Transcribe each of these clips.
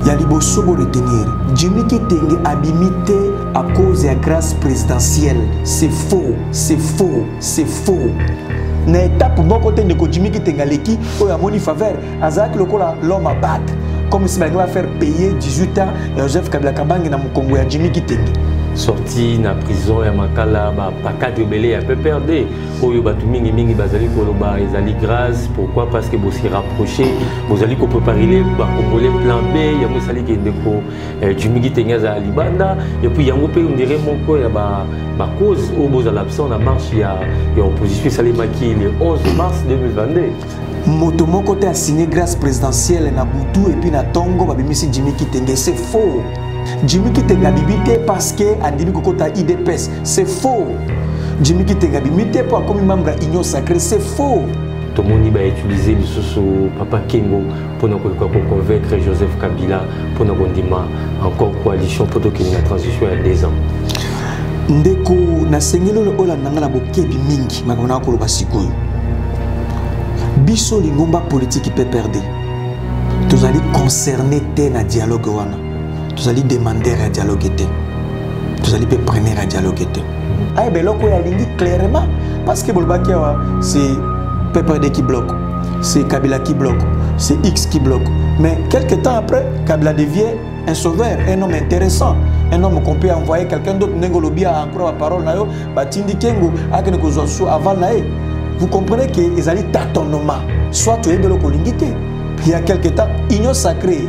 ya liboso bo retenir jimmy kitenge abimi te à cause ya grâce présidentielle c'est faux c'est faux c'est faux na étape moko te ndeko jimmy kitenge aleki oyo amoni faveur azalaki lokola l'homme à battre comme si balingi bafaire paye 18 ans ya joseph kabila kabange na mokongo ya jimmy kitenge sorti na prison ya makala bapakate ebele ya pprd oyo bato mingimingi bazali koloba ezali grâce pourquoi parce que bosi rapproché bozali kopreparile bakongole plan b yango esali ke ndeko eh, jumi kitenge azala libanda epuis yango mpe ondire moko ya bacause oyo bozala absent na marche ya opposition esalemaki le 11 mars 2022 moto moko te asigne grâce présidentielle na butu epuis na ntongo babimisi jimi kitenge c'est faux jimi kitenge abibi te parce que andimi kokota idps c'est faux jimi kitenge abimi te mpo akomi membre ya union sacré c'est faux tomoni bautilize lisusu papa kengo mpo na koluka koconvaincre joseph kabila mpo na kondima encore coalition mpo tokende na transition ya deux ans ndeko nasengeli olanda ngai na bokebi mingi makambo naka koloba sikoyo biso lingomba politiki pprd tozali concerne te na dialogue wana tozali demandeur ya dialogue te tozali mpe preneur ya dialogue te ayeba eloko oyo alingi clairement parce que bolobaki awa c'est pprd qui bloque c'est kabila qui bloque c'est x qui bloque mais quelque temps après kabila devient un sauveur un homme intéressant un homme qu'on peut envoyer quelqu'un d'autre ndenge olobi aencroa baparole na yo batindi kengo akende kozwa su aval na ye vous comprenez que ezali tatonement soit toyebi eloko olingi te il y a quelque temps union sacrée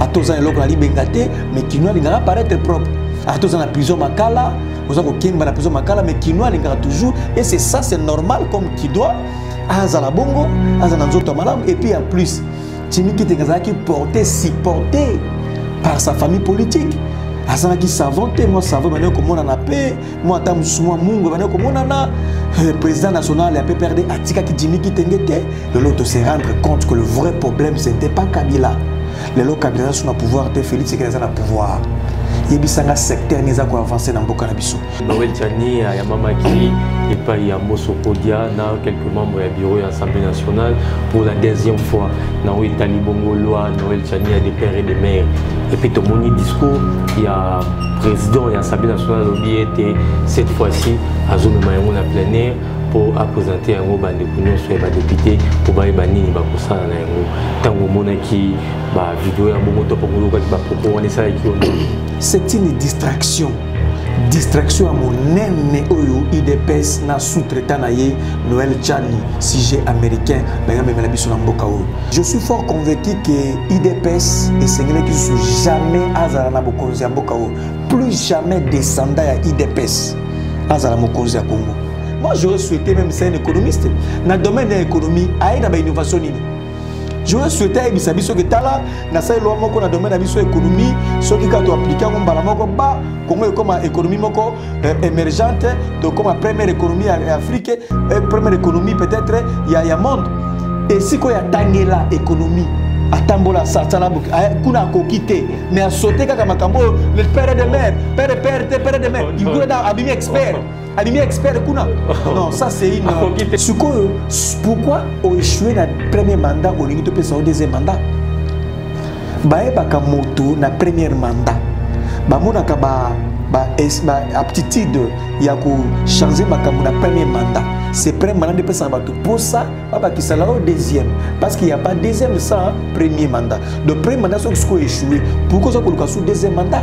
ata oza na eloko na libenga te mais kino alingaka paraître propre ata oza na prison makala oza kokemba na prison makala mais kino alingaka toujours et c'est ça c'est normal comme qui doit azala bongo azala na nzoto ya malamu et puis en plus timi kitenge azalaki porté supporté par sa famille politique azalaki savant te mwa savant banaye komonana mpe mwa ata mosusu mwa mungu ebandaki komonana eh, président national ya pprd atikaki jimi kitenge te lelo tose rendre compte que le vrai problème ce n'était pas kabila lelo kabila aza so na pouvoir te félix sekele aza na pouvoir yebisanga secteur nini eza koavance na mboka na biso noel chani ayamamaki epai ya mosokodia na quelques membres ya bureau ya assemblée nationale pour la deuxième fois na oyo etali bongo loi noel chani ya de père et de mare epuis tomoni discours ya président ya assemblée nationale alobi ete cette fois-ci azomema yango na plein air mpo apresente yango bandeko nyonso ya badepute mpo bayeba nini bakosala na yango ntango omonaki bavideo ya bongo to mpongo oyokaki bapropos wana esalaki yo c'est une distraction distraction ya monene oyo idps na sous-traitant na ye noel chani sujet américain bayamemela biso na mboka oyo Je suis fort convaincu que IDPS et Sengele qui sont jamais azala na bokonzi ya mboka oyo. Plus jamais descendant ya IDPS azala mokonzi ya Congo. Moi j'aurais souhaité même c'est un économiste na domaine de l'économie aye na ba innovation nini. J'aurais souhaité ayebisa biso que tala na sali loi moko na domaine na biso économie soki ka to appliquer yango mbala moko ba Congo ekoma économie moko Euh, émergente tokoma première économie ya afrique euh, première économie peut-être ya, ya monde esika oyo atangela économie atambola asala kuna akoki te mais asote kaka makambo oyo le père de mère père père te père de mère kuna abimi expert abimi expert kuna non ça c'est une euh, sikoyo pourquoi oéchoue na premier mandat olingi topesa yo deuxième mandat bayebaka moto na première mandat bamonaka ba, ba, ba aptitude ya kochange makambo na premier mandat c'est premier mandat nde epesaka bato mposa babakisa lao deuxième parce qu'il y a pas deuxième sans premier mandat donc premier mandat soki sikoyo échoué pourquoi oza koluka sous deuxième mandat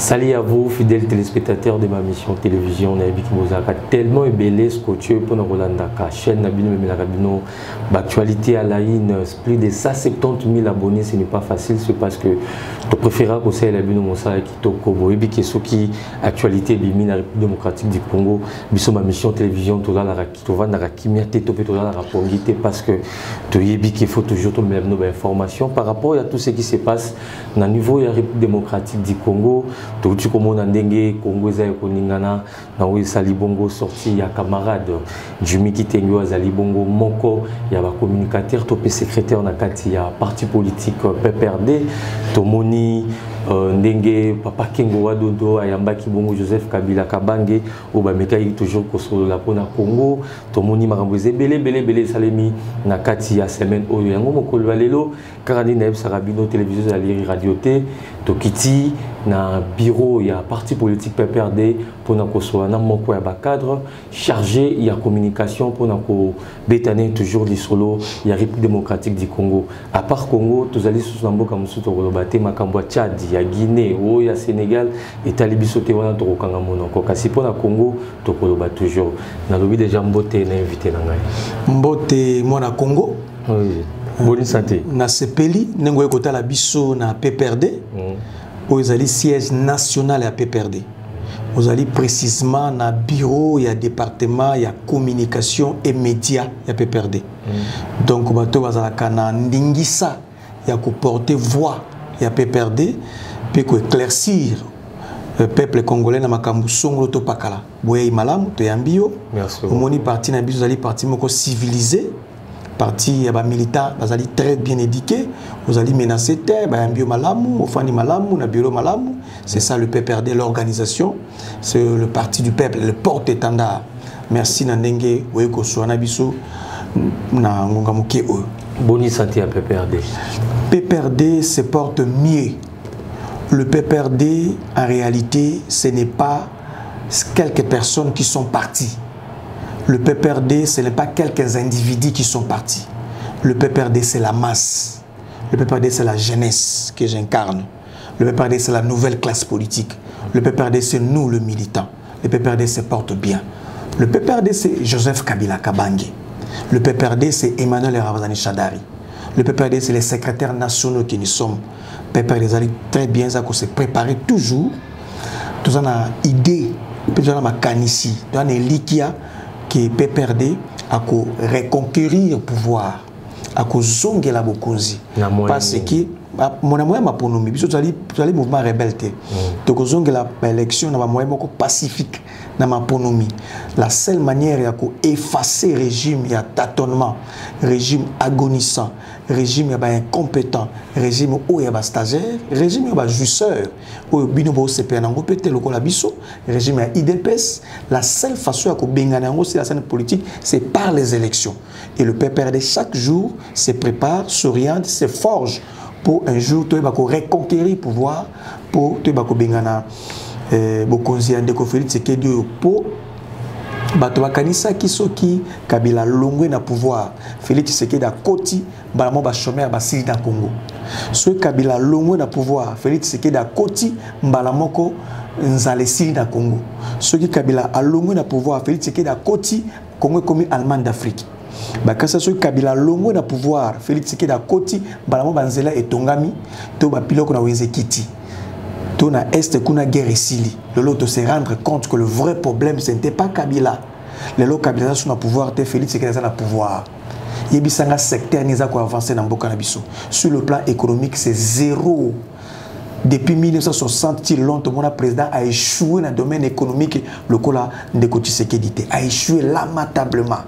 Salut à vous, fidèles téléspectateurs de ma mission télévision. Nayebi ki bozalaka tellement ebele scotché mpo na kolandaka chaîne na bino memelaka bino b'actualité à la une plus de 170 000 abonnés ce n'est pas facile c'est parce que to préféra kosalela bino mosala kitoko boyebi ke soki actualité ebimi na république démocratique du congo biso ma mission télévision tolalaka tovandaka kimia te to mpe tolalaka pongi te parce que toyebi ke faut toujours tomela bino bainformation par rapport ya tout ce qui se passe na niveau ya république démocratique du congo touti komona ndenge congo eza ya koningana na oyo esali bongo sorti ya camarade jumi kitenge oyo azali bongo moko ya bacommunicateur to mpe secrétaire na kati ya parti politique pprd tomoni Euh, ndenge papa kengo wa dodo ayambaki bongo joseph kabila kabange oyo bamekaki toujours kosolola mpona congo tomoni makambo eza ebele ebele ebele esalemi na kati ya semaine oyo yango mokolo ya lelo kaka nde nayebisaka bino televizio ezali radio te tokiti na bureau ya parti politique pprd mpona kosola na moko ya bacadre chargé ya communication mpona kobeta ne toujours lisolo ya république démocratique du congo à part congo tozali susu na mboka mosusu tokoloba te makambo ya tchad ya guinée oyo ya sénégal etali biso te wana tokokanga monoko kasi mpona congo tokoloba toujours nalobi déjà mbote na invité na ngai mbote mwana congo oui. boni sante nasepeli ndenge oye kotala biso na pprd mm. oyo ezali siège national ya pprd ozali précisement na bureau ya département ya communication et média ya pprd mm. donc bato bazalaka na ndingisa ya koporte voix ya pprd mpe koéclaircir euh, peuple congolais na makambo songolo to pakala boyei malamu toyambi yo omoni parti na biso ezali parti moko civilisé parti ya bamilitant bazali très bien édiqué ozali menacé te bayambi yo malamu ofandi malamu na bureau malamu c'est ça le pprd l'organisation c'est le parti du peuple le porte étendard merci na ndenge oye koswa na biso na ngonga moke oyo boni santé ya pprd pprd se porte mieux le pprd en réalité ce n'est pas quelques personnes qui sont parties le PPRD, ce n'est pas quelques individus qui sont partis. Le PPRD, c'est la masse. Le PPRD, c'est la jeunesse que j'incarne. Le PPRD, c'est la nouvelle classe politique. Le PPRD, c'est nous, le militant. Le PPRD c'est porte bien. Le PPRD, c'est Joseph Kabila Kabangé. Le PPRD, c'est Emmanuel Ravazani Chadari. Le PPRD, c'est les secrétaires nationaux qui nous sommes. pepper ezali très bien eza kose préparer toujours toza na idée mpe toza na makanisi toza na elikya ke pprd ako reconquérir pouvoir akozongela bokonzi parce que mona moya maponomi biso tozali mouvement rebelle te mm. tokozongela baélection na bamoyen moko pacifique na maponomi la seule manière ya koefface régime ya tâtonnement régime agonisant régime ya ba incompétent régime oyo ya ba stagiaire régime ya ba jouisseur oyo bino bosepela na yango mpe te lokola biso régime ya idps la seule façon ya kobengana yango si la scène politique c'est par les élections et le pprd chaque jour se prépare s'oriente se forge pour un jour toyeba ko reconquérir pouvoir mpo toyeba kobengana eh, bokonzi ya ndeko Felix Tshisekedi oyo mpo bato bakanisaki soki kabila longwe na pouvoir Felix Tshisekedi akoti mbala moko bachomere basili na Congo soki kabila longwe na pouvoir Felix Tshisekedi akoti mbala moko nzala esili na Congo soki kabila alongwe na pouvoir Felix Tshisekedi akoti Congo ekomi Allemagne d'Afrique. bakasa soki kabila alongwe na pouvoir félix tshisekedi akoti mbala mo banzela etongami to bapiloko na wenze ekiti to na est kuna guerre esili lelo to se rendre compte que le vrai problème ce n'était pas kabila lelo kabila aza so na pouvoir te félix tshisekedi aza na pouvoir yebisanga secteur nini eza koavance na mboka na biso sur le plan économique c'est zéro depuis 1960 ti lelo tomona président a échoué na domaine économique lokola ndeko tshisekedi te a échoué lamentablement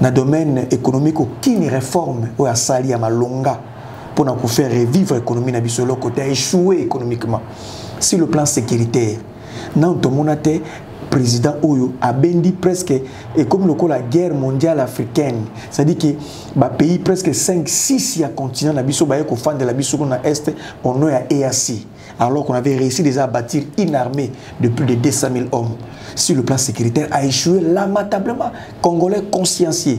na domaine économique aucune réforme oyo asali ya malonga mpo na kofaire revivre économie na biso eloko te a échoué économiquement sur le plan sécuritaire nanu tomona te président oyo abendi presque ekomi lokola guerre mondiale africaine c'est-à-dire que bapays presque 5 6 ya continent na biso baye kofandela biso kuna na est au nom ya eac alors qu'on avait réussi déjà à bâtir une armée de plus de 200 000 hommes sur le plan sécuritaire a échoué lamentablement congolais consciencieux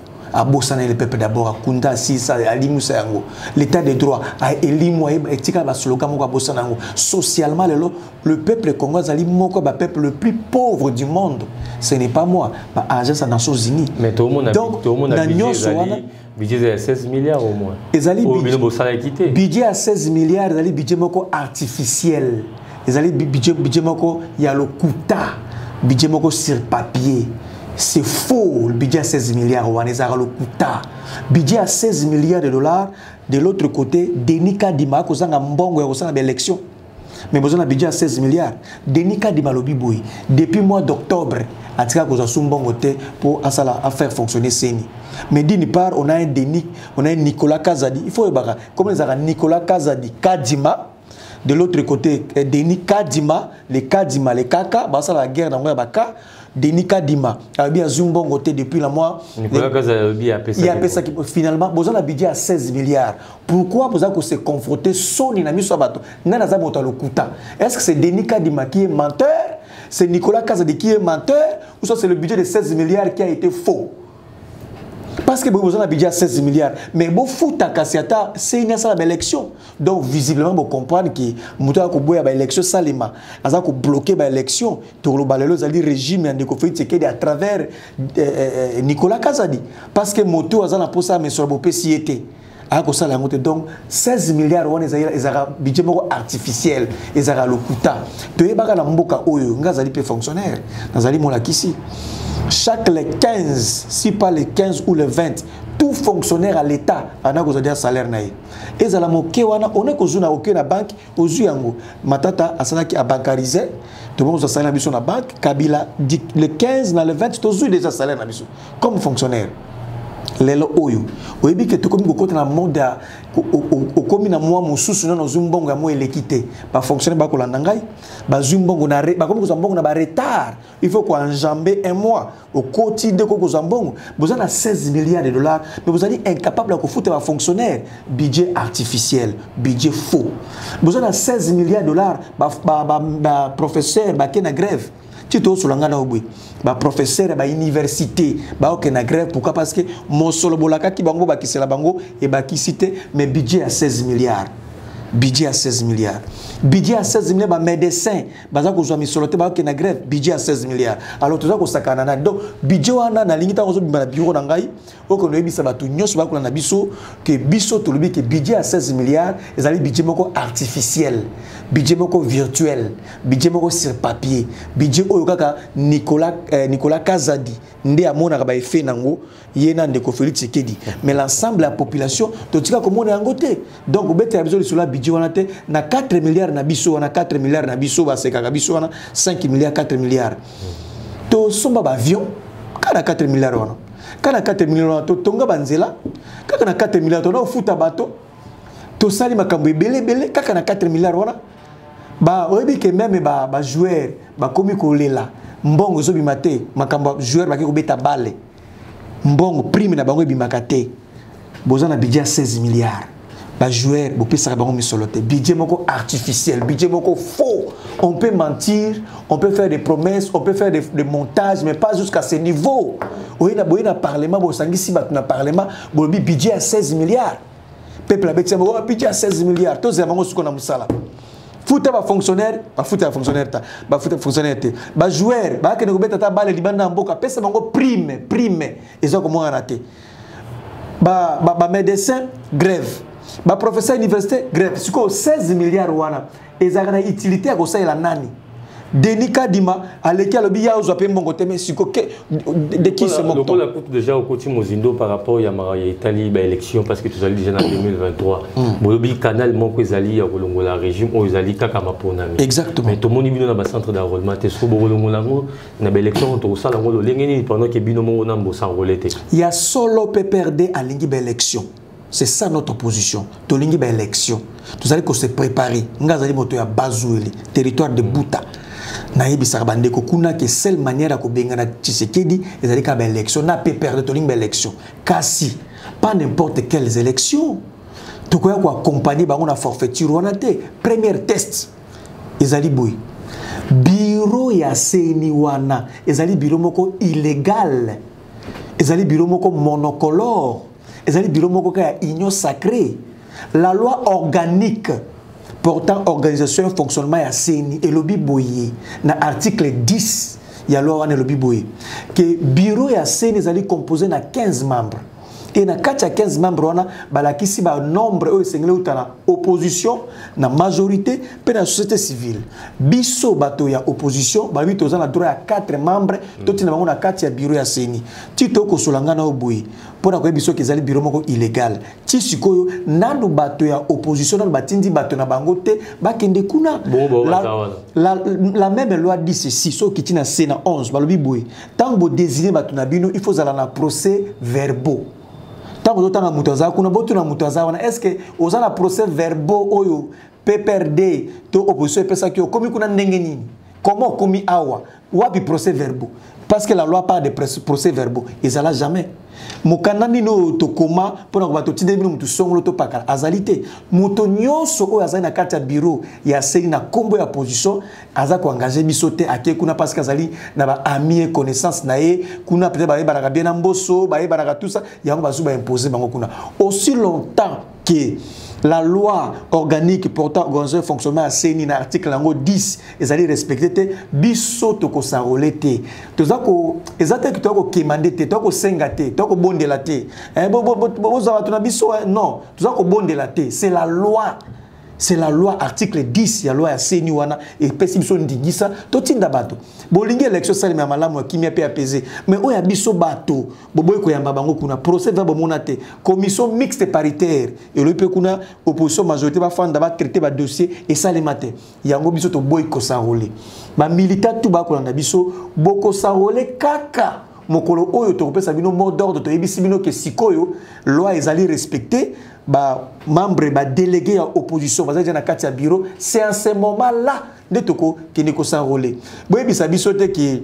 abosana le peuple d'abord akunda asisa alimusa yango l'état de droit elimu etika basloga moko abosana yango socialement lelo le peuple congo azali moko ya bapeuple le plus pauvre du monde ce n'est pas moi baagence ya nations unies donc na nyonso wana budget ezali ya 16 milliards au moins ezali budget ya 16 milliards ezali budget moko artificiel ezali budget budget moko ya lokuta budget moko sur papier c'est faux le budget à 16 milliards wana ezalaka lokuta budget à 16 milliards de dollars de l'autre côté denis kadima akozanga mbongo ya kosala baélection mais boza na budget à 16 milliards denis kadima alobi boye depuis mois d'octobre atika kozwa su mbongo te mpo asala afaire fonctionner seni mais d'une part on a un denis on a un nicolas kazadi il faut oyebaka comme ezalaka nicolas kazadi kadima de l'autre côté eh, denis kadima le kadima le kaka basala guerre na yango ya baka denis kadima alobi azwi mbongo te depuis la moi ye apesaki finalement boza na budget ya 16 milliards pourquoi boza kose confronte soni na miso ya bato ngai naza moto ya lokuta est ce que c'est denis kadima qui est menteur c'est nicolas kazadi qui est menteur ou soit c'est le budget de 16 milliards qui a été faux parce que boza na budget 16 milliards mais bofuta kasi ata seni asala baélection donc visiblement bocomprendre ke moto aya koboya baélection esalema aza kobloke baélection tokoloba lelo ezali régime ya ndeko félix tsekedi à travers euh, euh, euh, nicolas kazadi parce que moto aza na mposa ya mesola bopesi ye te aya kosala yango te donc 16 milliard wana ezalaka budget moko artificiel ezalaka lokuta toyebaka na mboka oyo ngai azali mpe fonctionnaire nazali molakisi chaque le 15 si pas le 15 ou le 20 tout fonctionnaire à l'état anakozwa dia salaire na ye ezala moke wana one kozuna oke na banke ozwi yango matata asalaki abankarise tokoki kozwa salaire na biso na banque kabila le 15 na le 20 tozwi déjà salaire na biso comme fonctionnaire lelo oyo oyebi ke tokomi kokota na monde ya okomi na mwa mosusu nano ozwi mbongo ya mwa eleki te bafonctionnaire bakolanda ngai bazwi mbongo bakomi kozwa mbongo na baretard il faut ko enjamber un mois okoti nde ko kozwa mbongo boza na 16 milliards de dollars mais bozali incapable ya kofuta ba fonctionnaire budget artificiel budget faux boza na 16 milliards de dollars ba, ba, ba, ba professeur bake na grève ti tosola ngai na yo boye baprofesseur ya bauniversité baoke na grève pourquoi parce que mosolo bolakaki bango bakisela bango ebakisi te mais budget ya 16 milliards budget ya 16 milliards budget ya 16 milliards bamédecin baza kozwa misolo te bakokende na grève budget ya 16 milliards alors toza kosakana na donc budget wana nalingi ntango ozobima na biro na ngai okende oyebisa bato nyonso bakola na biso ke biso tolobi ke budget ya 16 milliards ezali budget moko artificiel budget moko virtuel budget moko sur papier budget oyo kaka nicolas, eh, nicolas kazadi nde amonaka baefe nango ye na ndeko Félix Tshisekedi mais l'ensemble ya population totika komona yango te donc obetela biso lisolo ya budget wana te na 4 milliards na biso wana 4 milliards na biso basekaka biso wana 5 milliards 4 milliards tosomba baavion kaka na 4 milliards wana kaka na 4 milliards wana totonga banzela kaka na 4 milliards tona kofuta bato tosali makambo ebele ebele kaka na 4 milliards wana ba oyebi ke meme ba ba joueur bakomi kolela mbongo ezobima te makambo joueur baki kobeta bale mbongo prime na bango ebimaka te boza na budget ya 16 milliards ba joueur bopesaka bango misolo te budget moko artificiel budget moko faux on peut mentir on peut faire des promesses on peut faire des, des montages mais pas jusqu'à ce niveau oye na boye na parlement bosangisi bato na parlement bolobi budget ya 16 milliards peuple abetisa bango bapiti ya 16 milliard tozela bango suka na mosala futa bafonctionnaire bafuta bafonctionnaire ta bafuta bafonctionnaire te bajoueur bakende kobeta ata bale libanda ya mboka pesa bango prime prime eza komonana te bamédecin ba, ba grève baprofesseur université grève sikoyo 16 milliard wana ezalaka na utilité ya kosalela nani denis kadima aleki alobi ya ozwa mpe mbongo te me siko de qui se moque lokola kutu déjà okoti mozindo par rapport ya mara ya etali baélection parce que tozali déjà na 2023 hmm. bolobi canal moko ezali ya kolongola régime oyo ezali kaka maponami exactement mais tomoni bino na bacentre d'enrôlement te soko bokolongola yango na baélection oyo tokosala yango lolenge nini pendant ke bino moko na mbosa angole te ya solo pprd alingi baélection C'est ça notre position. Tolingi ba élection. Tozali ko se préparer. Nga zali moto ya Bazueli, territoire de Buta. nayebisaka bandeko kuna ke seule manière ya kobengana tshisekedi ezali kaka baélection na mpe perde tolingi baélection kasi pas n'importe quelles élections tokoya koaccompagne bango na forfaiture wana te première test ezali boye biro ya seni wana ezali biro moko illégal ezali biro moko monocolore ezali bilo moko kaka ya union sacrée la loi organique portant organisation ya fonctionnement ya ceni elobi boye na article 10 ya loi wana elobi boye ke bureau ya ceni ezali compose na 15 membres e na kati ya 15 membre wana balakisi banombre oyo esengeli euta na opposition na majorité mpe na société civile biso bato ya opposition balobi toza na droit ya 4 membre totina bango na kati ya biro ya seni ti tokosola ngai na oyo boye mpo na koyebi soki ezali biro moko illegal ti sikoyo nanu bato ya opposition nanu batindi bato na bango te bakende kuna la, la, la même loi dit ceci soki okiti na se na 11 balobi boye ntango bodesigne bato na bino il faut ozala na procès verbaux ntango ozotanga moto aza kuna botuna moto aza wana est ce que oza na procès verbaux oyo pprd to opposition epesaki okomi kuna ndenge nini comment okomi awa wapi procès verbaux parce que la loi parle de procès verbaux ezala jamais mokanda nini oyo tokoma mpo na koba totindeli bino moto songolo topakala azali te moto nyonso oyo azali na kati ya biro ya seni na nkombo ya position aza koengage biso te ake kuna parce que azali na baami ye connaissance na ye kuna peut-être bayebanaka bien na mboso bayebanaka tout ça yango bazuba impose bango kuna aussi longtemps que la loi organique portant organisation fonctionnement ya CENI na article yango 10 ezali respecte te biso tokosarole te toza ko eza te toza kokema nde te toza kosenga te toza kobondela te eh, boza bato na biso eh, non toza kobondela te c'est la loi c'est la loi article 10 ya loi ya seni wana epesi biso ndingisa totinda bato bolingi élection esalema ya malamu ya kimia mpe ya pese mais oyo ya biso bato boboyi koyamba bango kuna procès va bomona te commission mixte paritaire elobi mpe kuna opposition majorité bafanda batraite badossier esalema te yango biso toboyi kosarole bamilita tu bakolanda biso bokosarole kaka mokolo oyo tokopesa bino mot d'ordre toyebisi bino ke sikoyo loi ezali respecte bamembre badélégué ya opposition bazali na kati ya bureau c'est en ce moment là nde tokokende kosarole boyebisa biso te ke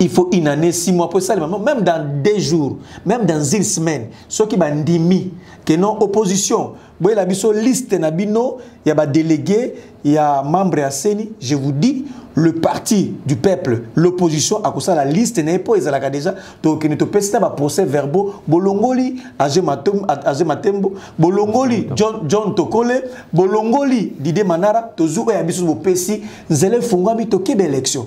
il faut une année six mois mpo esalema même dans deux jours même dans une semaine soki bandimi que non opposition boyela biso liste na bino ya badélégué ya membre ya seni je vous dis le parti du peuple l'opposition akosala liste na ye mpo ezalaka déjà tokende topesi na baprocès verbaux bolongoli age matembo bolongoli john, john tokole bolongoli dide manara tozwi oyo ya biso bopesi nzela efungwami tokeba élection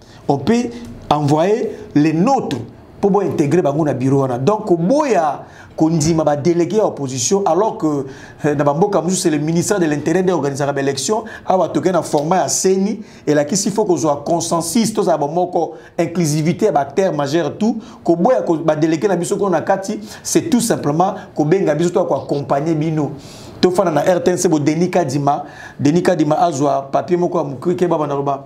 on peut envoyer les nôtres mpo bointegre bango na biro wana donc koboya kondima badélégé ya opposition alors que eh, na bamboka mosusu le ministère de l'intérieur nde organisaka baélection awa tokei na format ya seni elakisi fo kozwa consensus tozala bomoko inclusivité ya baacteur majeur tout koboya badélégé na biso kuna na kati c'est tout simplement kobenga biso to koaccompagne bino tofanda na rtnc bo denis kadima denis kadima azwa papier moko ya mokrike babanda loba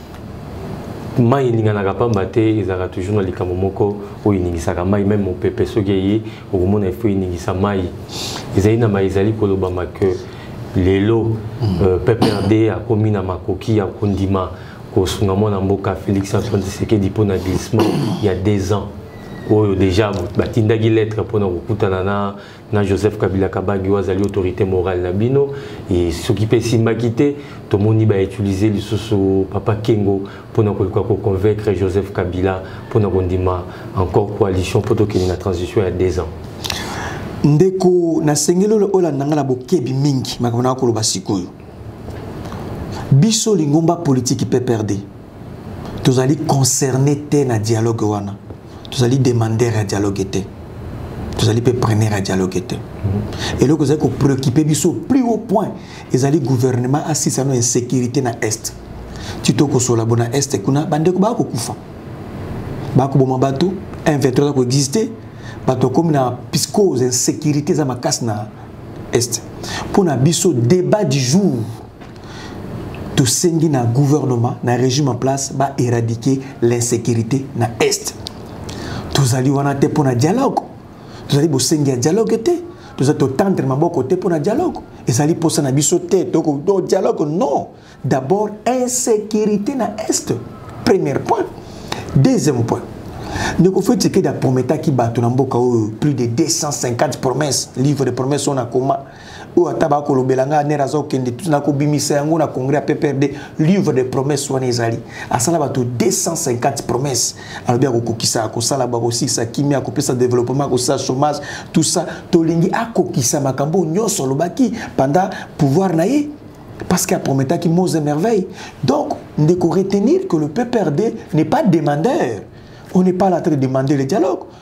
mai eninganaka pamba te ezalaka toujours na likambo moko oyo eningisaka mai meme mopepe soki eye okomona efo eningisa mai ezali na mai ezali kolobama ke lelo mm. euh, pprd akomi na makoki ya kondima kosunga mwana mboka félix antoine tshisekedi mpo na glissement ya deux ans oyo deja batindaki lettre mpona kokutana na na joseph kabila kabangi oyo azali autorité morale na bino e soki mpe esimbaki te tomoni bautilize lisusu papa kengo mpona koyuka koconvaincre joseph kabila mpona kondima encore coalition mpo tokende na transition ya deux ans ndeko nasengeli olanda ngai na bokebi mingi makambo naka koloba sikoyo biso lingomba politiki pprd tozali concerné te na dialogue wana tozali demander ya dialogue te tozali mpe preneur ya dialogue te mhm. eloko ezali kopréoccupe biso plus haut point ezali gouvernement asisa no insécurité na est ti tokosola bo na est kuna bandeko baya kokufa baya koboma bato m23 aza koexiste bato bakomi na piscose insécurité eza makasi na est mpo na biso débat du jour tosengi na gouvernement na régime en place ba éradiquer l'insécurité na est tozali wana te mpo na dialogue tozali bosengi ya dialogue te tozali totandre maboko te mpo na dialogue ezali mposa na biso te toko do dialogue non d'abord insécurité na est premier point deuxième point ndeko fo tshisekedi aprometaki bato na mboka oyo plus de 250 promesses livre de promesses oyo na koma oyo ata bakolobela ngai anere aza kokende na kobimisa yango na congrès ya pprd livre de promesse wana ezali asala bato 250 promesse alobi akokokisa akosala bakosilisa kimia akopesa développement akosala chômage tout ça tolingi akokisa makambo oyo nyonso alobaki pendant pouvoir na ye parce qu'il a prometaki mose et merveille donc ndeko retenir que le pprd n'est pas demandeur on n'est pas là train de demander le dialogue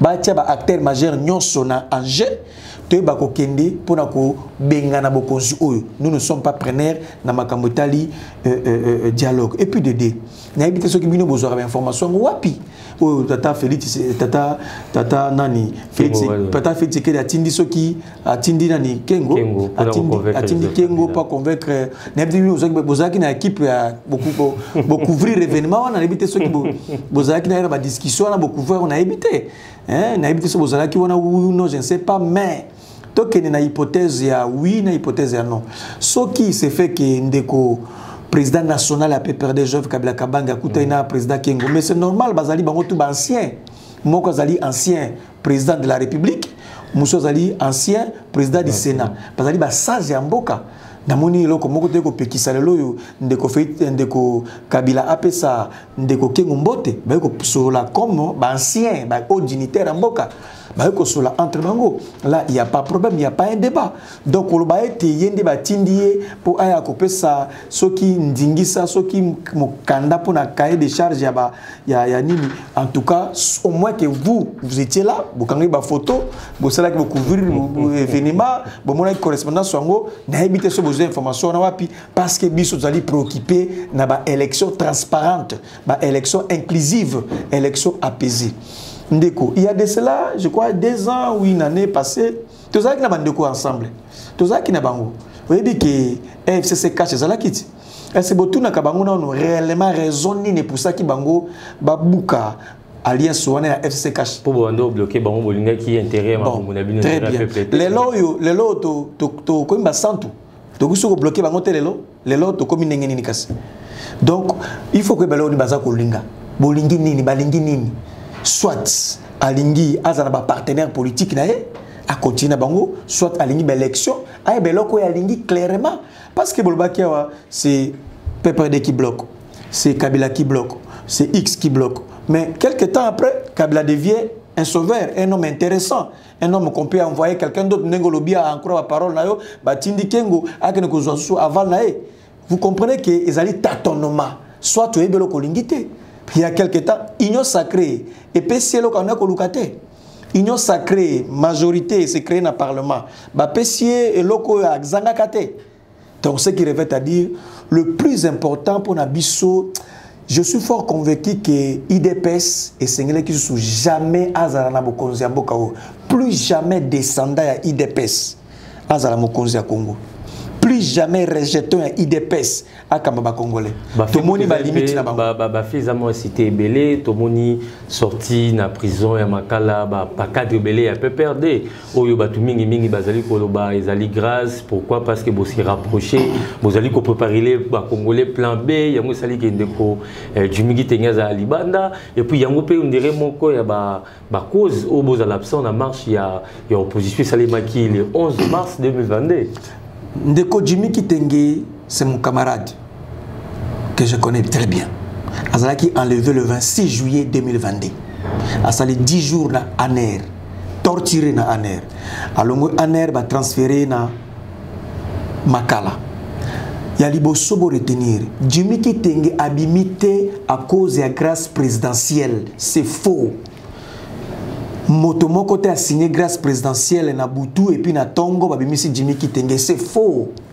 batia ba acteur majeur nyonso na enjeu toyeba kokende mpo na kobengana bokonzi oyo nous ne sommes pas preneur na makambo etali euh, euh, euh, euh, dialogue et puis de deux nayebi te soki bino bozwaka bainformation yango wapi oyo tata félix tata tata nani félix tata félix ekeli atindi soki atindi nani kengo atindi kengo mpo aconvaincre nayebi te bozalaki na équipe ya bocouvrir événement wana nayebi te soki bozalaki naye na badiscussion wana bocouvrir yango nayebi te nayebi te soki bozalaki wana ou non je ne sais pas mais tokende na hypothèse ya oui na hypothèse ya non soki se fait ke ndeko président national ya pprd jove kabila kabange akutani na président kengo mais c'est normal bazali bango tout baancien moko azali ancien président de la république mosusu azali ancien président du sénat bazali basage ya mboka namoni eloko moko te kopekisa lelo oyo ndeko, eh, ndeko kabila apesa ndeko kengo mbote baye kosolola comme baancien bahaut dignitaire ya mboka baye kosolola entre bango la ya pas problème ya pas un débat donc koloba ete ye nde batindi ye mpo aya kopesa soki ndingisa soki mokanda mpo na cahier de charge ya, ba, ya, ya nini en tout cas au moins que vous vous étiez là bokangaki bafoto bosalaki bocouvrir événement bomonaki correspondance yango nayebi te so bozwa information wana wapi parce que biso tozali préoccupé na baélection transparente baélection inclusive élection apaisée ndeko il y a de cela je crois deux ans ou une année passée tozalaki na bandeko ensemble tozalaki na bango oyebi ke fcc cash ezalaki ti ese botunaka bango nano réellement raison nini epusaki bango babuka alliance wana ya fcc cash mpo bobanda obloke bango bolingaki intérêt ya mabumu na bino lelo oyo lelo oyo tokomi basantu tokoki soki kobloke bango te lelo lelo tokomi ndenge nini kasi donc il faut koyeba leo nini baza kolinga bolingi nini balingi nini soit alingi aza na bapartenaire politique na ye akontinue na bango soit alingi baélection ayeba eloko oyo alingi clairement parce que bolobaki awa c'est pprd qui bloque c'est kabila qui bloque c'est x qui bloque mais quelque temps après kabila devient un sauveur un homme intéressant un homme qu'on peut envoyer quelqu'un d'autre ndenge olobi ankura baparole na yo batindi kengo akende kozwa susu aval na ye vous comprenez ke ezali tatonement soit toyebi eloko olingi te ya quelque temps union sacrée epesi eloko yango ya koluka te union sacrée majorité se crée na parlement bapesi ye eloko oyo azangaka te Donc ce qui revient à dire, le plus important pour Nabiso, je suis fort convaincu que IDPS et Sengele qui sont jamais Azara Nabokonzi Ambokao, plus jamais descendant à IDPS, Azara Mokonzi à Congo. Plus jamais rejetant à IDPS à Kambaba Congolais. Tomoni ba limite na ba ba fils à moi cité Belé, Tomoni sorti na prison ya Makala, ba pas cadre Belé à PPRD. oyo bato mingi mingi bazali koloba ezali grâce pourquoi parce que bosi rapproché bozali kopreparile bacongolais plan b yango esali ke ndeko eh, jimi kitenge azala libanda epuis yango mpe ondire moko ya bacause oyo bozala absent na marche ya, ya opposition esalemaki le 11 mars 2022 ndeko jimi kitenge c'est mon camarade que je connais très bien azalaki enlevé le 26 juillet 2022 asali 10 jours na aner torturé na aner alongwe aner batransféré na makala ya liboso bo retenir jimi kitenge abimi te à cause ya grâce présidentielle c'est faux moto moko te asigne grâce présidentielle na butu epuis na ntongo babimisi jimi kitenge c'est faux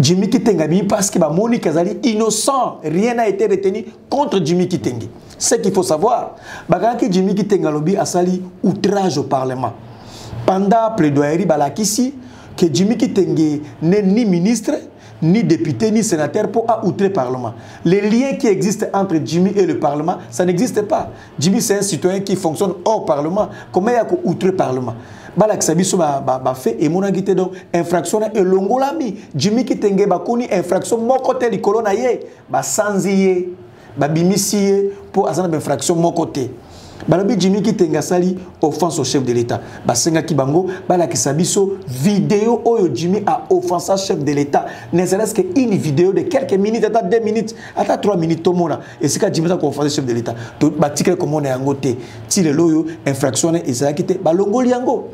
Jimmy Kitenge parce que monique Zali innocent rien n'a été retenu contre Jimmy Kitenge ce qu'il faut savoir c'est que Jimmy Kitenge a sali outrage au parlement pendant plaidoirie balakisi que Jimmy Kitenge n'est ni ministre ni député, ni sénateur pour outrer le Parlement. Les liens qui existent entre Jimmy et le Parlement, ça n'existe pas. Djibi c'est un citoyen qui fonctionne hors parlement comment ya ko outre parlement balakisa biso bafe emonaki te donc infraction na elongolami jimi kitenge bakuni infraction moko te likolo na ye basanzi ye babimisi ye mpo aza na bainfraction moko te balobi jimi kitenge asali offense au chef de l'état basengaki bango balakisa biso video oyo jimi a offensa chef de l'état ne serait-ce que une video de quelques minutes ata 2 minutes ata 3 minutes tomona esika jimi aza koofase chef de l'état batikali komona yango te ti lelo oyo infraction wana ezalaki te balongoli yango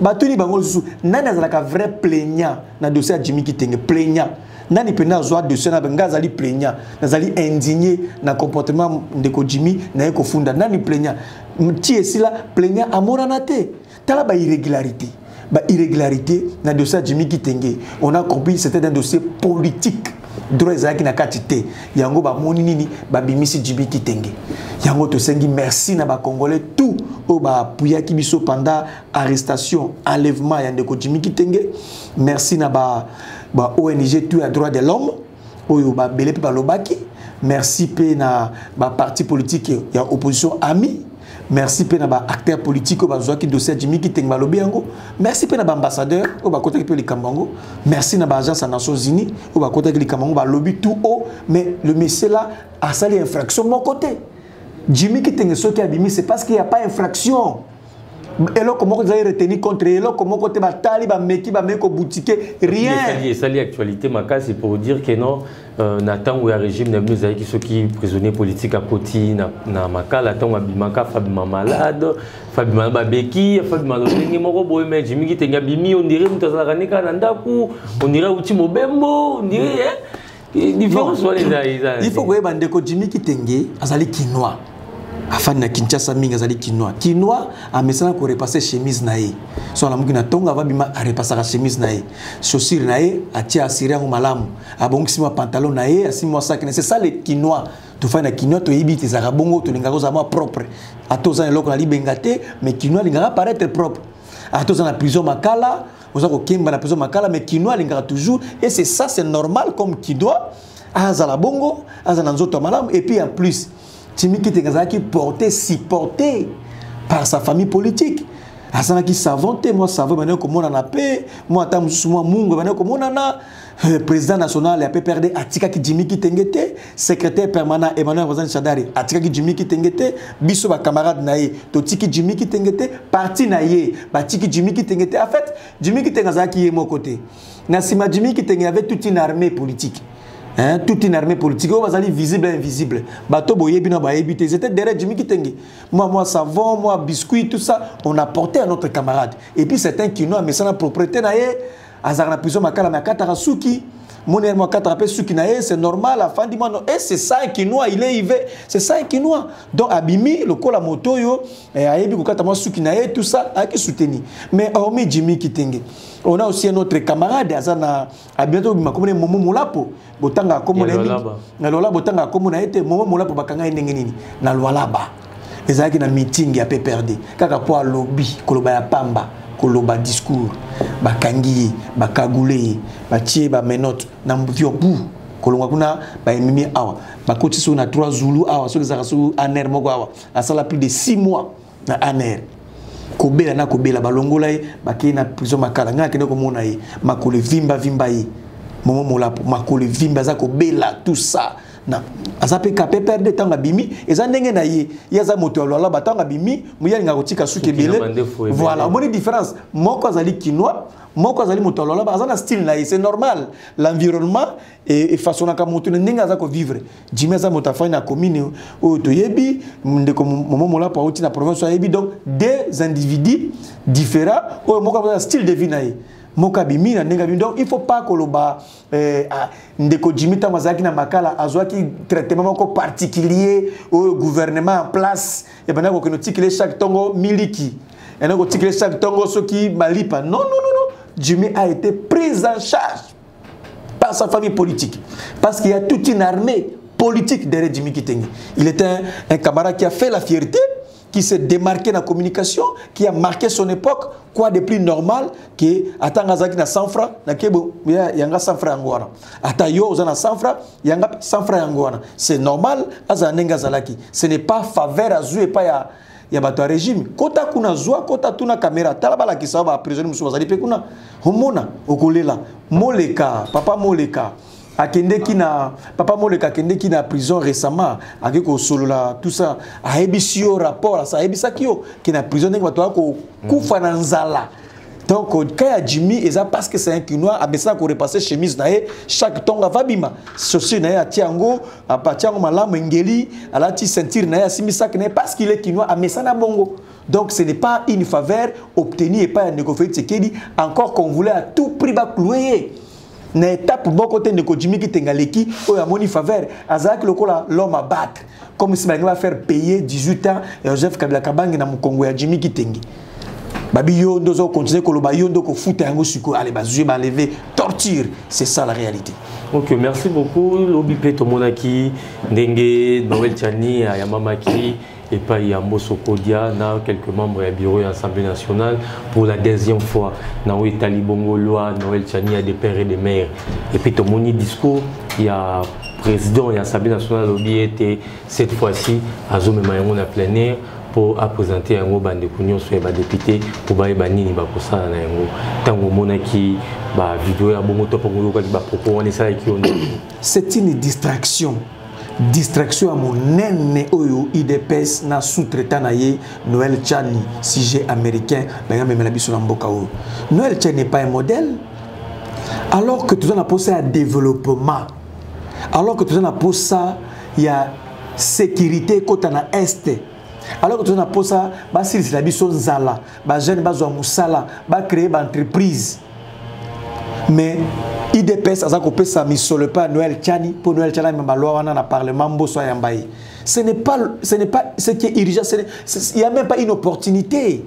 batuni bango lisusu nani azalaka vrai plaignant na dossier ya jimi kitenge plaignant nani mpenza azwa dossier na ngai azali plaignant nazali indigne na comportement ndeko jimi naye kofunda nani plaignant ti esila plaignant amonana te tala ba irrégularité ba irrégularité na dossier ya jimi kitenge on a compris c'était un dossier politique droit ezalaki na kati te yango bamoni nini babimisi jimi kitenge yango tosengi merci na bacongolais tout oyo baapuyaki biso pendant arrestation enlèvement ya ndeko jimi kitenge merci na ba, ba ong tout ya droit de l'homme oyo babele mpe balobaki merci mpe na baparti politike ya opposition ami merci mpe na baacteur politike oyo bazwaki dossier ya jimi kitenge balobi yango merci mpe na baambassadeur oyo bakotaki mpe likambo yango merci na baagence ya nations unis oyo bakotaki likambo yango balobi tout haut mais le monsieur là asali infraction moko te jimi kitenge soki abimi c'est parce qu'il n'y a pas infraction eloko moko ezali retenu contre eloko moko te batali bameki bameki kobutike rien esali actualité makasi pour dire que non euh, na ntango ya régime na bino ezalaki soki prisonnier politique akoti na, na makala ntango abimaka fabima malade fabima babeki fabima lolenge moko boye me jimi kitenge abimi ondire moto azalaka ne kaka na ndako ondire auti mobembo ondire eh? différence wana eza eza il faut koyeba ndeko Jimmy Kitenge azali kinois afandi na Kinshasa mingi azali kinois kinois amesana ko repasser chemise na ye so alamuki na tonga ava bima arepasaka chemise na ye chaussure na ye atia asiri yango malamu abongisi mwa pantalon na ye asimi mwa saki na c'est ça le kinois tofandi na kinois toyebi te ezalaka bongo tolingaka kozala mwa propre ata oza na eloko na libenga te mais kinois alingaka paraître propre ata oza na prison makala oza kokemba na peso makala mais kinois alingaka toujours et c'est ça c'est normal comme kinois azala bongo azala na nzoto ya malamu et puis en plus timi kitenge azalaki porté supporté par sa famille politique azalaki savant te mwa savant ebandaki komonana mpe mwa ata mosusu mwa mungu ebandaki komonana Eh, président national ya pprd atikaki jimi kitenge te secrétaire permanent emmanuel rosane chadari atikaki jimi kitenge te biso bacamarade na ye totiki jimi kitenge te parti na ye batiki jimi kitenge te en fait jimi kitenge azalaki ye moko te na nsima jimi kitenge avait toute une armée politique Hein, toute une armée politique oyo bazali visible invisible bato boyebi na bayebi te zete derrière jimi kitenge mwa mwa savon mwa biscuit tout ça on apportait à notre camarade et puis certains kino amesana propriété na ye azalaka na prison makala me akataka suki moni yango akataka mpe suki na ye c'est normal afandi mwana e c'est ça un kinois il est ive c'est ça un kinois donc abimi lokola moto oyo eh, ayebi kokata mwa suki na ye tout ça ayaki souteni mais hormis jimmy kitenge on a aussi un autre camarade aza na abimi to obima komona momo molapo botanga kombo na ye mingi na lwalaba botanga kombo na ye te momo molapo bakanga ye ndenge nini na lwalaba ezalaki na meeting ya pprd kaka mpo alobi koloba ya pamba koloba discours bakangi ye bakagule ye batie bamenote na mviobu kolongwa kuna baemimi awa bakotisi oyo na 3 zulu awa soki ezalaka soki aner moko awa asala plus de 6 mois na aner kobela na kobela balongola ye bakei na prison makala ngai akende komona ye makolo evimba vimba ye momo molapo makolo evimba aza kobela tout ça na aza mpe kapeprd ntango abimi eza ndenge na ye ye aza moto ya lwalaba ntango abimi moyalinga akotika suki ebele voilà omoni différence moko azali kinois moko azali moto ya lwalaba aza na style na ye c'est normal l'environnement efasonaka moto na ndenge aza kovivre jimi aza moto afandi na commune oyo toyebi ndeko momo molapo auti na province ayebi donc des individus différents oyo moko aza na style de vie na ye moko abimi na ndenge abimi donc il faut pas koloba eh, ah, ndeko jimi ntango azalaki na makala azwaki traitement moko particulier oyo gouvernement en place ebandaki kokende otikile chaque ntongo miliki ena kotikile chaque ntongo soki malipa non non non non jimi a été prise en charge Pas sa famille politique. Parce qu'il y a toute une armée politique derrière Jimmy Kitenge. Il était un, un camarade qui a fait la fierté qui s'est démarqué dans la communication, qui a marqué son époque, quoi de plus normal que atanga zaki na 100 francs, na kebo yanga 100 francs ngwana. Ata yo oza na 100 francs, yanga 100 francs ngwana. C'est normal azanenga zalaki. Ce n'est pas faveur azue pas ya ya bato ya regime kota kuna zwa kota tuna kamera tala balakisa baprisonnier mosusu bazali mpe kuna omona okolela moleka papa moleka akendeki na papa moleka akendeki na prison récemment ake kosolola tout ça ayebisi yo rapport asa ayebisaki yo ke na prison ndenge bato ya kokufa na nzala mm. donc cas ya jimmy eza parce que c'est un kinois amesana korepasse chemise na ye chaque ntongo avabima chaussure na ye atia yango apatia yango malamu engeli alati ceinture na ye asimbi saki na ye parce qu'il est kinois amesana bongo donc ce n'est pas une faveur obtenue epai ya ndeko felix ekedi encore qu'on voulait à tout prix bacloue ye na etape moko te ndeko jimi kitenga leki oyo amoni faveur azalaki lokola l'homme à battre comme si balingi bafaire paye 18 ans ya joseph kabila kabange na mokongo ya jimi kitenge babi yo nde ozokontinue koloba yo nde okofuta yango sikoyo ale bazwi baleve torture c'est ça la réalité ok merci beaucoup lobi mpe tomonaki ndenge noel chani ayambamaki epai ya Mboso Kodia na quelques membres ya bureau ya Assemblée nationale pour la deuxième fois na oyo etali bongo loi Noël Chania de père et de mère et puis tomoni discours ya président ya Assemblée nationale alobi ete cette fois-ci azomema yango na plein air mpo apresente yango bandeko nyonso ya badepute mpo bayeba nini bakosala na yango ntango omonaki bavideo ya bongo to mpo oyokaki bapropos wana esalaki yo nini c'est une distraction distraction ya monene oyo idps na sous-traitant na ye noël chani sujet américain baye amemela biso na mboka oyo noël chani epai ya modèle alors que toza na mposa ya développement alors que toza na mposa ya sécurité ekota na este alors que toza na mposa basilisela biso nzala bajeune bazwa mosala bacreye baentreprise mais idps aza kopesa misolo epai ya noel chani mpo noel chani amema loi wana na parlement mboso ayamba ye ce n'est pas ce n'est pas ce qui est urgent il y a même pas une opportunité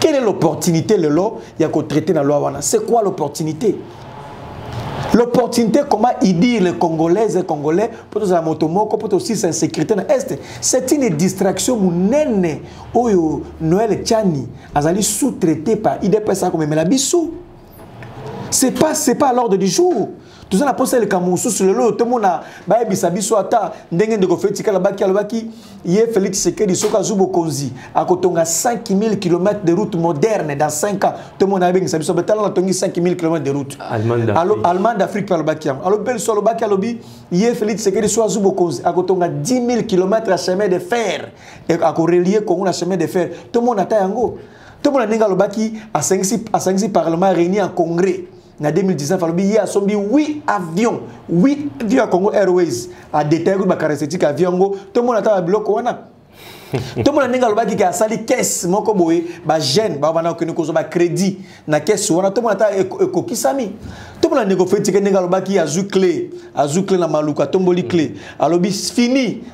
quelle est l'opportunité lelo ya kotraite na loi wana c'est quoi l'opportunité l'opportunité comment idir les congolaises et congolais mpo tozala moto moko mpo tosisa insécurité na est c'est une distraction monene oyo noel chani azali sous-traité par idps akomemela biso c'est pas c'est pas à l'ordre du jour toza na mposa ya likambo mosusu lelo oyo tomona bayebisa biso ata ndenge ndeko feti kala baki alobaki ye félix tshisekedi soki azwi bokonzi akotonga 5000 km de route moderne dans 5 ans tomona abengisa biso betala natongi 5000 km de route allemand d'afrique mpe alobaki yango alobi mpe liso alobaki alobi ye félix tshisekedi soki azwi bokonzi akotonga 10000 km ya chemin de fer akorelie congo na chemin de fer tomona ata yango tomona ndenge alobaki asangisi parlement réuni en congrès na 2019 alobi ye asombi 8 avion 8 avion ya congo airways adetaille kutu bacaractéristique ya avion yango tomona ata babiloko wana tomona ndenge alobaki ke asali caisse moko boye bagene baobana kokende kozwa bacrédit na kesi wana tomona ata ekokisami tomona ndeko fetike ndenge alobaki azwi cle azwi cle na maluku atomboli cle alobi fini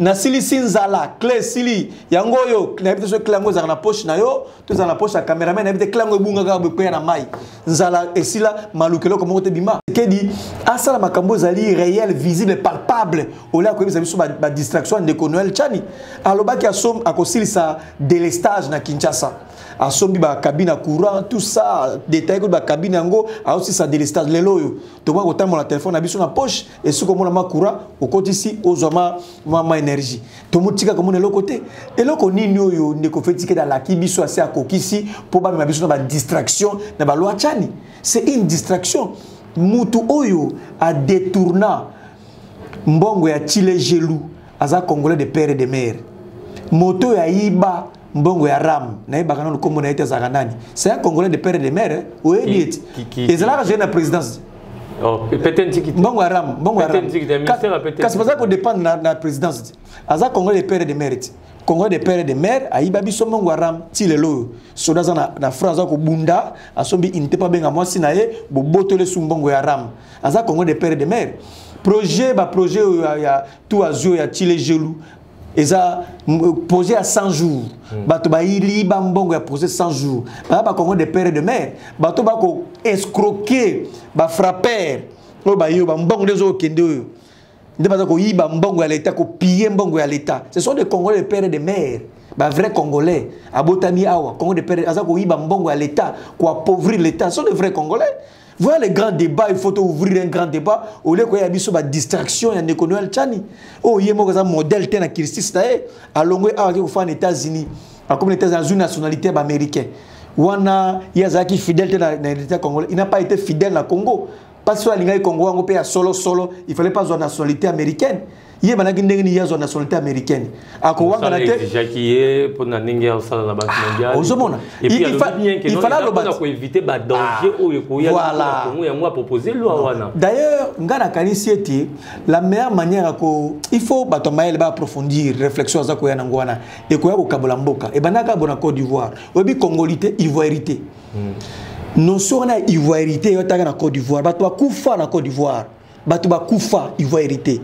nasilisi nzala cle esili yango oyo nayebi te soki cle yango ezalaka na poche na yo to ezala na poche ya cameraman nayebi te cle yango ebungaka boekweya na mai nzala esila maluku eloko moko te bima kedi asala makambo ezali réel visible palpable olia akoyebisa biso badistraction ya ndeko noel chani alobaki akosilisa delestage na kinshasa asombi bakabine ya courant tout ça détaille kodi bakabine yango aosisa delestage lelo oyo tokoki kotambola telefone na biso na poche esuki omona ma courant okotisi ozwa ma, ma, ma énergie tomotika komona eloko te eloko nini oyo ndeko fetikede alaki biso asi akokisi mpo bamema biso na badistraction na balwa chani c'est une distraction mutu oyo adetourna mbongo ya chile gelou aza congolais de père et de mère moto oyo ayiba mbongo ya ram nayebaka nano nkombo na ye te azalaka nani c'est un congolais de père et de mère oyebi ete ezalaka jeu na présidence oh, mbongo ya ram mbongo ya ram kasi bazali kodépendre na, na présidence te aza congolais de père et de mère te congolais de père et de mère ayiba biso mbongo ya ram ti lelo oyo soda aza na, na france aza kobunda asombi unité mpo abenga mwasi na ye bobotole su mbongo ya ram aza congolais de père et de mère projet baprojet oyo ya, ya tu azwi oyo ya chile gelu eza projet ya 100 jours hmm. bato bayili bambongo ya projet 100 jours baya bakongo de père de mare bato bako escroquer bafrappeur oyo baye bambongo nde ezokende oyo nde baza koyiba mbongo ya leta kopille mbongo ya leta ce sont des congolais de père de mare bavrai congolais abotami awa congo de père aza koyiba mbongo ya leta koappauvrir leta ce sont des vrais congolais Voilà le grand débat, il faut ouvrir un grand débat. Au lieu qu'on ait biso ba distraction ya Neko Noël Chani. Oh, yé moko za modèle ten na Kirstis na eh. Alongwe awa ke kufana États-Unis. Akomi États-Unis nationalité ba américain. Wana yazaki fidèle na na l'État congolais. Il n'a pas été fidèle na Congo. Parce que l'Ingaï Congo, on a solo solo, il fallait pas avoir nationalité américaine. ye balaki ndenge nini ye azwa nationalité américaine akowangana te ozomona ifala alobadailleurs ngai nakanisi ete la meilleure manière ako il faut bato ya mayele baapprofondir réflexion aza koya nango wana ekoya kokabola mboka ebandaka bona côte d'ivoire oyebi congoli te ivoiri te hmm. notion wana ya ivoiri te eyotaka na côte d'ivoire bato bakufa na côte d'ivoire bato bakufa il va hériter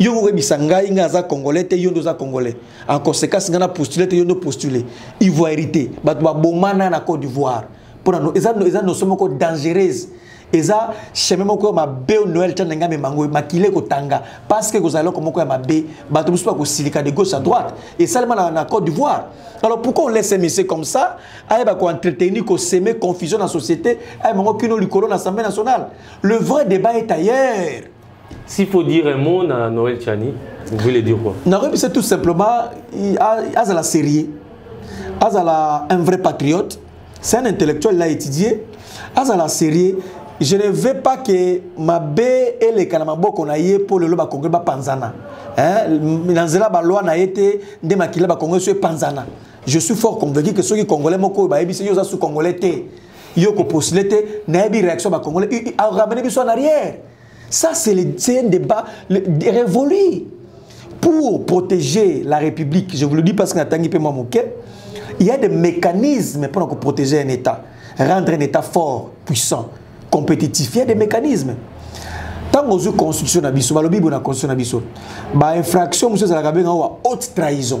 yo kokoyebisa ngai ngai aza congolais te yo nde oza congolais en conséquence ngai na postule te yo nde postule il va hériter bato babomana na côte d'ivoire mpo na eza, eza notion moko dangereuse eza chemin moko ya mabe oyo noel tya ndenge amema yango makila ekotanga parce que ekozala eloko moko ya mabe bato mosusu bakosilika de gauche à droite esalema na, na côte d'ivoire alors pourquoi on laisse un monsieur comme ça ayeba koentretenir koseme confusion na société ayeba yango kino likolo na assemblée nationale Le vrai débat est ailleurs. S'il faut dire un mot à Noël Chani, vous voulez dire quoi Narobi, c'est tout simplement, Azala sérieux, Azala un vrai patriote, c'est un intellectuel, il a étudié, Azala sérieux, je ne veux pas que ma mabe eleka na maboko na ye mpo lelo bakongo bapanzana na nzela balwa na ye te nde makila bakongo esu epanzana je suis fort convaincu que soki congolais moko oyo bayebisi yo oza su congolais te yo ko postuler te nayebi réaction ba congolais a ramener biso en arrière ça c'est le c'est un débat le, révolu pour protéger la république je vous le dis parce que natangi pe moi moke il y a des mécanismes pour pour protéger un état rendre un état fort puissant compétitif il y a des mécanismes ntango ozwi constitution na biso balobi bo na constitution na biso bainfraction mosusu ezalaka benga wa haute trahison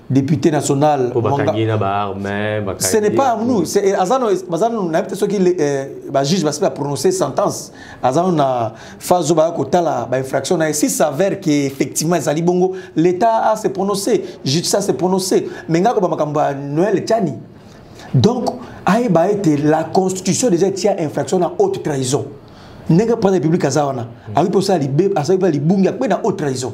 député national ce n'est pas nous c'est azano bazano na peut-être soki euh, ba juge ba se prononcer sentence azano na fazo ba ko tala ba infraction na si s'avère que effectivement ezali bongo l'état a se prononcer justice a se prononcer mais ngako ba makambo ya Noël Tchani donc ayeba ete la constitution déjà etia infraction na haute trahison ndenge président république aza wana akoki mpe osala asali mpe libungi akpe na haute trahison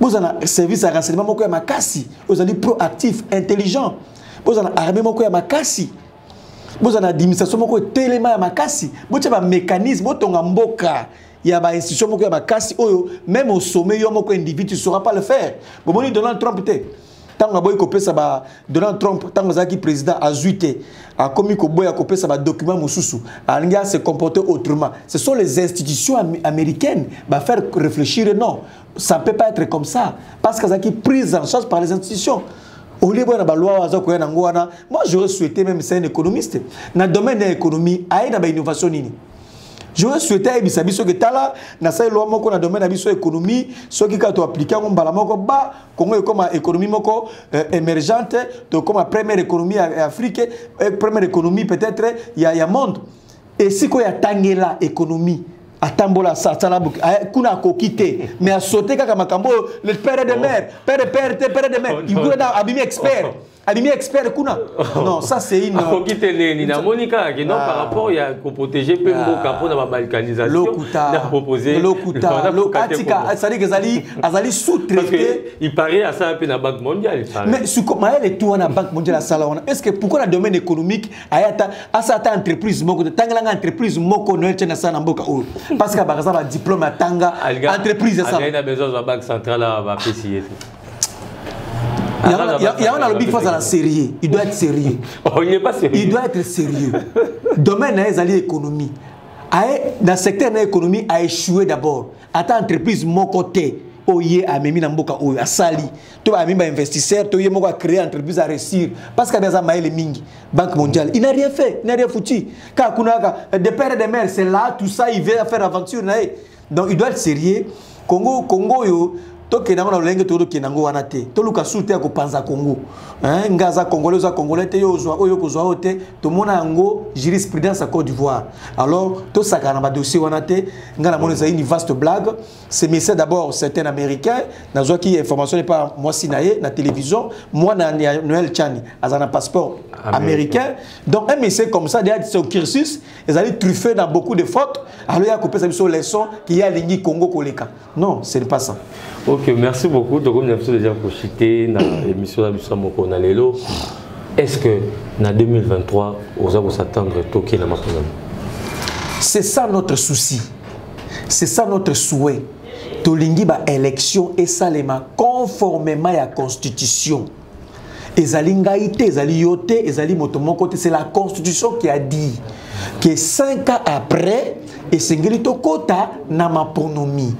bozala service ya renseignement moko ya makasi ozali proactif intelligent bozala armée moko ya makasi bozala administration moko etelema ya makasi botya bamécanisme botonga mboka ya bainstitution moko ya makasi oyo meme osome yo moko individu tu sauras pas le faire bomoni donald trump te ntango aboyi kopesa ba donald trump ntango azalaki président azwi te akomi koboya kopesa badocument mosusu alingi ase comporter autrement ce sont les institutions am américaines bafaire réfléchir et non ça peut pas être comme ça parce que azalaki prise en charge par les institutions olie boya na baloi oyo aza koya nango wana moi j'aurais souhaité même c'est un économiste na domaine ya économie aye na bainnovation nini j'aurais souhaité ayebisa biso ke tala nasali loi moko na domaine na biso économie soki kaka toaplike yango mbala moko ba Congo ekoma économie moko euh, émergente tokoma première économie ya Afrique euh, première économie peut-être ya ya monde esiko ya tangela économie atambola asala kuna akoki te mais asote kaka makambo oyo le père de mère père de père te père de mère oh, iguna abimi expert oh, oh. abimi expert kuna oh. non ça c'est une akoki te neni namoni kaka ke non par ah. rapport ya koprotege mpe ah. mboka mpo na babalkanisationaproposeatika ezali azali sous-traité il paraît asala mpe na banque mondiale mais suko mayele tu wana banque mondiale asala wana est ce que pourquoi na domaine économique aya ata asala ata entreprise moko te tangelanga entreprise moko noel tiana asala na mboka oyo parce que bakaza badiplôme atanga entreprise asala besoin ya banque centrale bapesi ye te yango nalobi fo azala sérieux il doit être sérieux oh, il, pas sérieux. il doit être sérieux domaine na ye ezali économie aye na secteur na économie a échoué d'abord ata entreprise moko te oyo ye amemi na mboka oyo asali to amemi bainvestisseur to ye moko acréer entreprise aréussir parce kabi aza mayele mingi banque mondiale il n'a rien fait il n'a rien foutu kaka kuna kaka de père et de mère c'est là tout ça il veut faire aventure na ye donc il doit être sérieux congo congo oyo tokenda yango na lolenge toyo tokenda yango wana te toluka su te ya kopanza congo nga aza congolais oza congolais te yo ozwa oyo okozwa oyo te tomona yango jurisprudence ya côte d'ivoire alors tosakana na badossier wana te nga namoni ezali une vaste blague se message d'abord certain américain nazwaki information epa mwasi na ye na télévision mwana ya noël chani aza na passeport américain donc un message comme ça deya son cursus ezali truffé na beaucoup de fautes alors ya kopesa biso leçon ki ya lingi Congo koleka non c'est pas ça OK merci beaucoup donc on a biso déjà profité na émission na biso moko na lelo est-ce que na 2023 oza ko s'attendre toke na makambo c'est ça notre souci c'est ça notre souhait tolingi ba élection esalema conformément à la constitution ezali ngai te ezali yo te ezali moto moko te c'est la constitution qui a dit que 5 ans après esengeli tokɔta na maponomi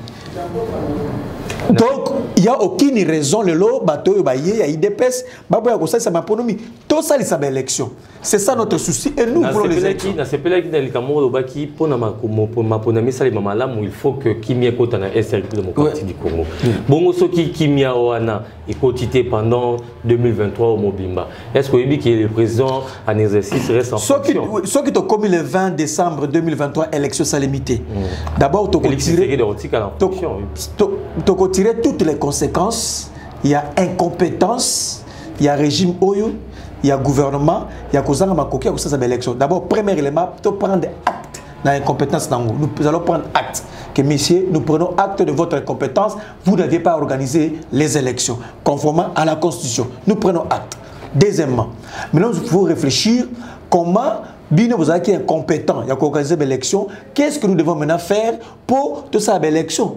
donc il y a aucune raison lelo bato oyo baye ya idps baboya kosalisa maponomi tosalisa baélection C'est ça notre souci. Et nous voulons les élections. Na sepela ki na likambo olobaki mpo na maponami esalema malamu il faut que kimia ekota na est république démocratique du Congo. Bongo soki kimia wana ekoti te pendant 2023 au mobimba. Est-ce que oyebi que le président en exercice reste en fonction? Soki tokomi le 20 décembre 2023 élection salemi te. Mm. D'abord tokotire tokotire toutes les conséquences. Il y a incompétence il y a régime Oyo, il y a gouvernement, il y a Kozanga Makoki, il y a élection. D'abord, premier élément, il faut prendre acte de l'incompétence. Nous allons prendre acte que, messieurs, nous prenons acte de votre incompétence. Vous n'avez pas organisé les élections, conformément à la Constitution. Nous prenons acte. Deuxièmement, maintenant, il faut réfléchir comment bien, vous qui est incompétent, il y a organisé l'élection. Qu'est-ce que nous devons maintenant faire pour toute cette élection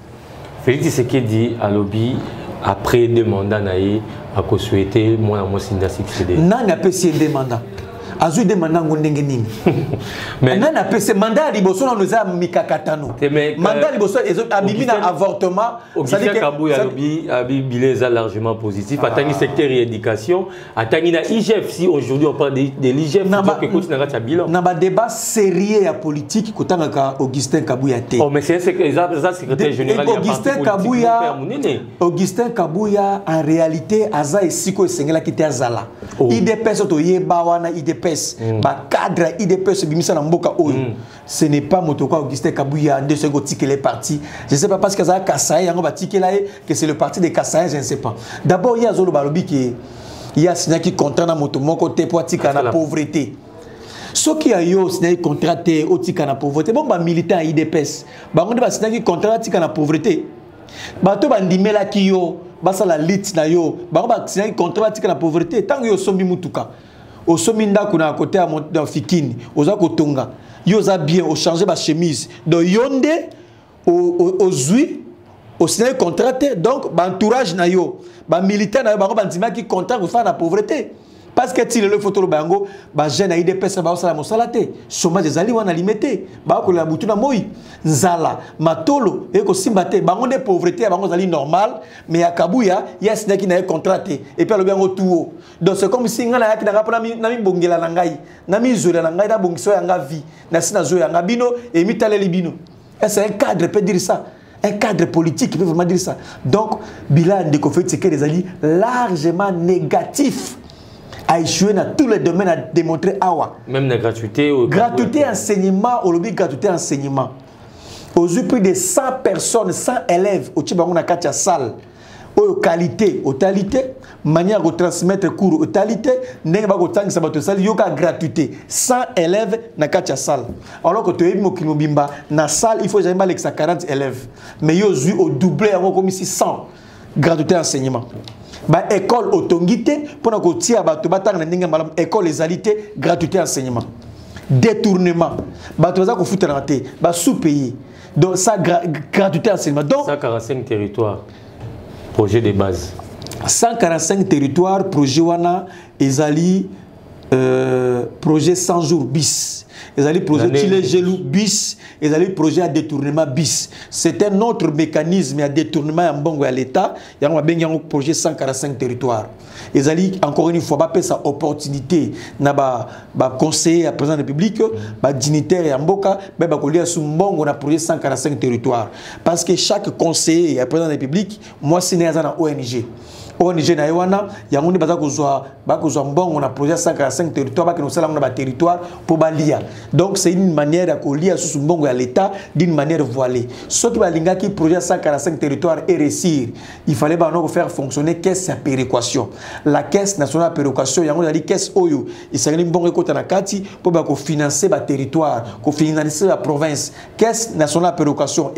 Félix Tshisekedi alobi après deux mandats na ye akosouhaite mwana mwasi nde asuccédé. Nani apesi ye deux mandats? azwi de manda yango ndenge nini nani apese manda ya liboso nano eza mikakatano manda ya liboso abimi na avortement kabuya alobi bile eza largement positif atangi secteur ya éducation atangi na igf si aujourd'hui on parle de, de l'igf donc ekoti na kati ya bilan na badébat sérieux ya politique kotangaka augustin kabuya te oh, mais c'est eza secrétaire général augustin kabuya augustin kabuya en réalité aza esiko esengelaki te azala oh. idps toyeba wana idps mm. bacadre ya idps ebimisa na mboka oyo mm. ce n'est pas Motoko Augustin Kabuya nde soki kotikela parti je sais pas parce que azalaka Kasaï yango batikela ye que c'est le parti des Kasaïens je ne sais pas d'abord ye azoloba alobi ke ye asignaki contrat na moto moko te mpo atika na pauvreté soki ya yo osinaki contrat te otika na pauvreté bongo bamilitant ya idps bango nde basinaki contrat atika na pauvreté bato bandimelaki yo basala lite na yo bango basinaki contrat batika na pauvreté ntango yo osombi motuka osombi ndako na kote ya fikini oza kotonga yo oza bien ochange bachemise donc yo nde ozwi osinaki contrat te donc baentourage na yo bamilitaire na yo bango bandimaki contrat kofana na pauvreté parce que ti lelo ifo toloba yango bajeune ya idps na baosala mosala te chômage ezali wana lime te bakolela butu na moi nzala matolo eye kosimba te bango nde pauvreté ya bango ezali normal mais ya kabuya ye asinaki na ye contrat te epuis alobi yango tuo donc c'est comme si ngai nayaki na ngai mpo namibongela na ngai namizwela na ngai nabongisa ya ngai vie nasi nazoya ngai bino emitaleli bino est un cadre peut dire ça un cadre politique peut vraiment dire ça donc bilan ndeko feti sekele ezali largement négatif a échoué dans tous les domaines à démontrer awa même la gratuité au gratuité enseignement olobi gratuité enseignement ozwi plus de 100 personnes 100 élèves otie bango na kati ya salle oyo qualité otali te manière ya kotransmettre cours otali te ndenge bakotangisa bato esali yoka gratuité 100 élèves na kati ya salle alors que toyebi mokili mobimba na salle il faut ezali balekisa 40 élèves mais yo ozwi odouble yango okomisi 100 gratuité ya enseignement baekole otongi te mpo na kotia bato batanga na ndenge ya malamu ekole ezali te gratuité ya enseignement détournement bato baza kofutanaka te basous-paye donc sa gra gratuité enseignement donc 145 territoire projet de base 145 territoire projet wana ezali euh, projet 100 jours bis ezali projet chile gelou bis ezali projet ya détournement bis c'est un autre mécanisme ya détournement ya mbongo ya l'état yango babengi yango projet 145 territoire ezali encore une fois bapesa opportunité na baconseiller ba ya président de république badignitaire ya mboka mpe bakolia su mbongo na projet 145 territoire parce que chaque conseiller ya président de république mwasi naye aza na ong ong na ye wana yango nde baza kozwa bakozwa mbongo na projet 145 territoire bakende kosala yango na baterritoire mpo balia donc c'est une manière ya kolia susu mbongo ya l'état d'une manière voilée soki balingaki projet 145 territoire eresir il fallait bana ko faire fonctionner caisse ya péréquation la caisse nationale ya péréquation yango ezali caisse oyo esengeli mbongo ekota na kati mpo ba kofinanse ba territoire kofinanse ba province caisse nationale ya péréquation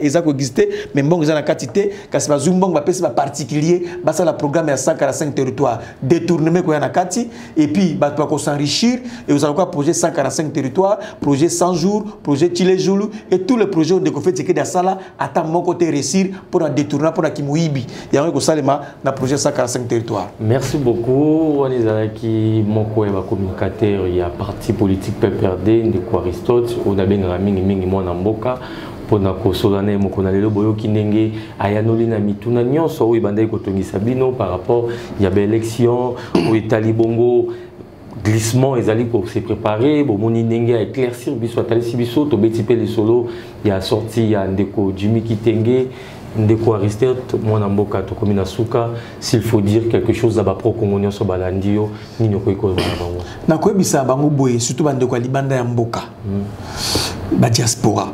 eza koexiste mais mbongo eza na kati te kasi bazwi mbongo bapesi ba particulier basala programme ya 145 territoire détournement ekoya na kati et puis bato ba kosenrichir ekozala koka projet 145 territoire projet 100 jours projet chile joulu et tous les projets oyo ndeko feti ekedi asala ata moko te réussir pour na détourner pour na kimoyibi yango ekosalema na projet 145 territoire merci beaucoup wana ezalaki moko ya bacommunicateur ya parti politique pprd ndeko aristote oyo nabengaka mingimingi mwana mboka mpona kosola na ye moko na lelo boyoki ndenge ayanoli na mituna nyonso oyo ebandaki kotongisa bino par rapport ya baélection oyo etali bongo glissement ezali ko se préparer bomoni ndenge ya éclaircir biso atalisi biso tobeti mpe lisolo ya sortie ya ndeko Jimmy Kitenge ndeko Aristide mwana mboka tokomi na suka s'il faut dire quelque chose na ba pro Congo nyonso balandi yo nini okoki koloba na bango nakoyebisa bango boye surtout bandeko ya libanda ya mboka hmm. ba diaspora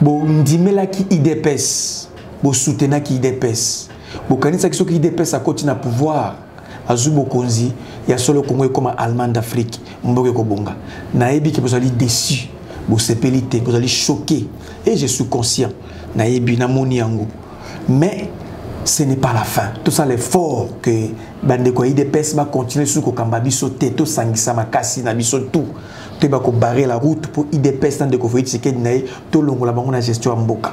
bondimelaki idps bosutenaki idps bokanisaki soki idps akoti na pouvoir azwi bokonzi ya solo kongo ekoma allemagne d'afrique mboka ekobonga nayebi ke bozali déçu bosepeli te bozali choqué et je suis conscient nayebi namoni yango mais ce n'est pas la fin tosala l'effort que bandeko ya idps bacontinue lisusu kokamba biso te tosangisa makasi na biso tout toyeba kobarre la route mpo idps na ndeko foyi tshisekedi na ye tolongola bango na gestion ya mboka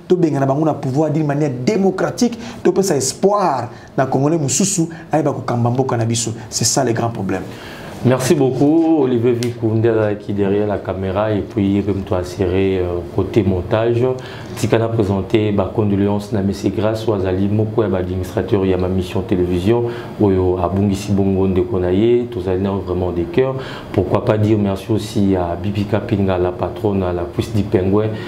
tobengana bango na pouvoir d'une manière démocratique topesa espoir na congolais mosusu ayeba kokamba mboka na biso c'est ça le grand problème Merci beaucoup, Olivier Vikundela qui derrière la caméra et puis comme toi serré euh, côté montage. Tikana présenté ma condoléance na Messi Grace Wazali Moko administrateur ya ma mission télévision oyo abungi si bongo ndeko na ye tozali na vraiment des cœurs. Pourquoi pas dire merci aussi à Bibi Kapinga la patronne à la cuisse du pingouin